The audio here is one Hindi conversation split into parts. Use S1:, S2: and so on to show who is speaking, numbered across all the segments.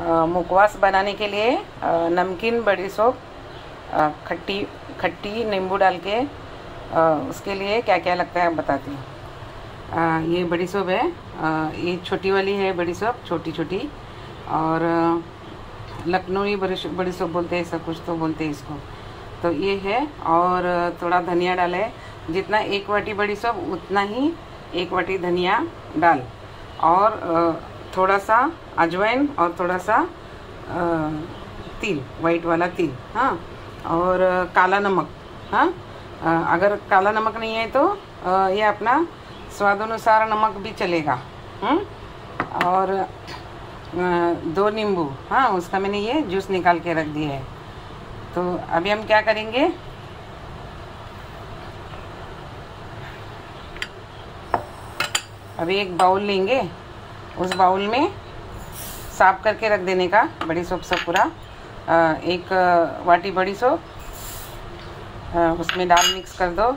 S1: मुखवास बनाने के लिए नमकीन, बड़ी सोप खट्टी खट्टी नींबू डाल के उसके लिए क्या क्या लगता है बताती हूँ? ये बड़ी सोप है ये छोटी वाली है बड़ी सोप छोटी छोटी और लखनऊ बड़ी बड़ी सोप बोलते हैं सब कुछ तो बोलते हैं इसको। तो ये है, और, थोड़ा धनिया डाले, जितना एक वाटी बड़ी सोप, उतना ही एक वाटी धनिया डाल, और थोड़ा सा अजवाइन और थोड़ा सा तिल वाइट वाला तिल हाँ और काला नमक हाँ अगर काला नमक नहीं है तो ये अपना स्वाद अनुसार नमक भी चलेगा हम्म? और दो नींबू हाँ उसका मैंने ये जूस निकाल के रख दिया है तो अभी हम क्या करेंगे अभी एक बाउल लेंगे उस बाउल में साफ़ करके रख देने का बड़ी सोप सब पूरा। एक वाटी बड़ी सोप। उसमें दाल मिक्स कर दो।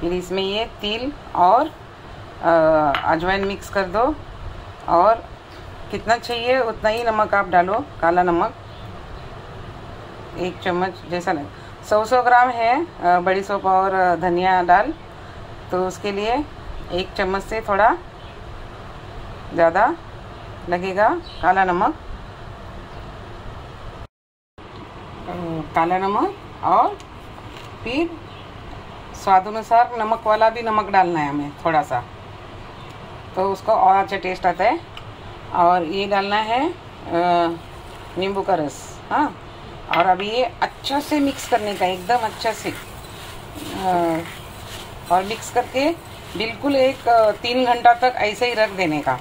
S1: फिर इसमें ये तिल और अजवाइन मिक्स कर दो। और कितना चाहिए उतना ही नमक आप डालो, काला नमक। एक चम्मच जैसा नहीं सौ सौ ग्राम है बड़ी सोप और धनिया दाल। तो उसके लिए एक चम्मच से थोड़ा ज़्यादा लगेगा? काला नमक। काला नमक और फिर स्वाद अनुसार नमक वाला भी नमक डालना है हमें थोड़ा सा तो उसको और अच्छा टेस्ट आता है। और ये डालना है नींबू का रस हाँ। और अभी ये अच्छा से मिक्स करने का, एकदम अच्छा से। और मिक्स करके बिल्कुल एक तीन घंटा तक ऐसे ही रख देने का।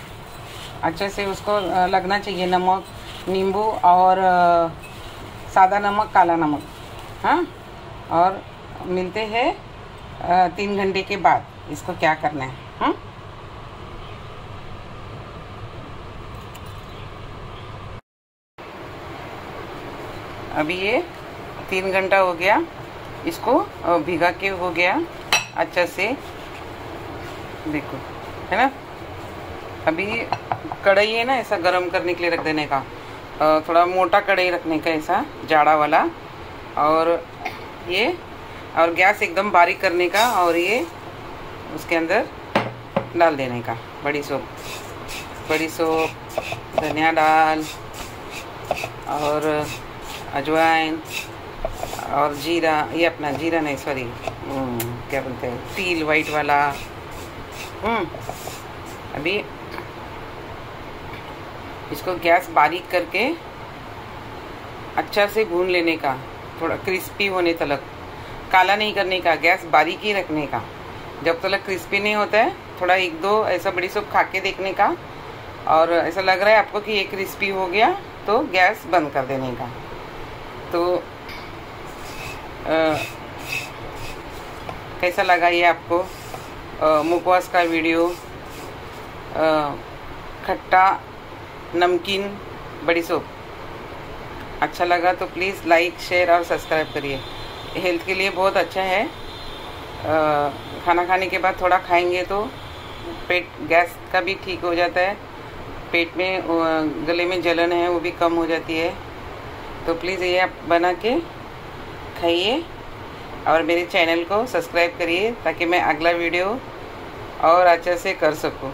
S1: अच्छे से उसको लगना चाहिए, नमक, नींबू और सादा नमक, काला नमक हाँ? और मिलते हैं तीन घंटे के बाद। इसको क्या करना है हाँ? अभी ये तीन घंटा हो गया। इसको भिगा के हो गया अच्छा से। देखो, है ना? अभी कढ़ाई है ना ऐसा गरम करने के लिए रख देने का। थोड़ा मोटा कढ़ाई रखने का ऐसा जाड़ा वाला। और ये और गैस एकदम बारीक करने का और ये उसके अंदर डाल देने का। बड़ी सोप बड़ी सोप धनिया डाल और अजवाइन और जीरा ये अपना जीरा नहीं सॉरी क्या बोलते हैं तिल वाइट वाला। हम्म, अभी इसको गैस बारीक करके अच्छा से भून लेने का थोड़ा क्रिस्पी होने तलक काला नहीं करने का गैस बारीक ही रखने का। जब तक क्रिस्पी नहीं होता है थोड़ा एक दो ऐसा बड़ी सब खा के देखने का और ऐसा लग रहा है आपको कि ये क्रिस्पी हो गया तो गैस बंद कर देने का। तो अ, कैसा लगा ये आपको? मुकवास का वीडियो खट्टा नमकीन बड़ी सोप। अच्छा लगा तो प्लीज़ लाइक शेयर और सब्सक्राइब करिए। हेल्थ के लिए बहुत अच्छा है। अ, खाना खाने के बाद थोड़ा खाएँगे तो पेट गैस का भी ठीक हो जाता है। पेट में गले में जलन है वो भी कम हो जाती है। तो प्लीज़ ये आप बना के खाइए और मेरे चैनल को सब्सक्राइब करिए ताकि मैं अगला वीडियो और अच्छे से कर सकूँ।